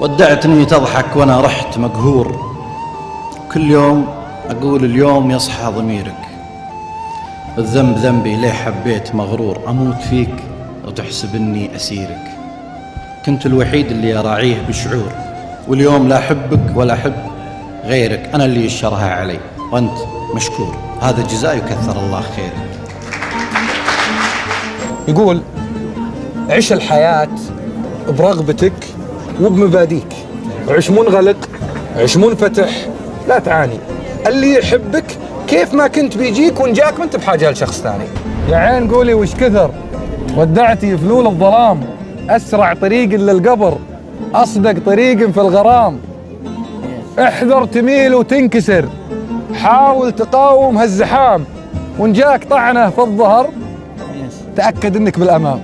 ودعتني تضحك وأنا رحت مقهور. كل يوم أقول اليوم يصحى ضميرك. الذنب ذنبي ليه حبيت مغرور؟ أموت فيك وتحسب إني أسيرك. كنت الوحيد اللي أراعيه بشعور. واليوم لا أحبك ولا أحب غيرك. أنا اللي يشرها علي. وأنت مشكور. هذا جزاء يكثر الله خيرك. يقول عش الحياة برغبتك وبمباديك. عش منغلق عش منفتح لا تعاني. اللي يحبك كيف ما كنت بيجيك وإن جاك ما أنت بحاجة لشخص ثاني. يا عين قولي وش كثر؟ ودعتي فلول الظلام. أسرع طريق الا القبر. أصدق طريق في الغرام. احذر تميل وتنكسر. حاول تقاوم هالزحام. وإن جاك طعنه في الظهر تأكد إنك بالأمام.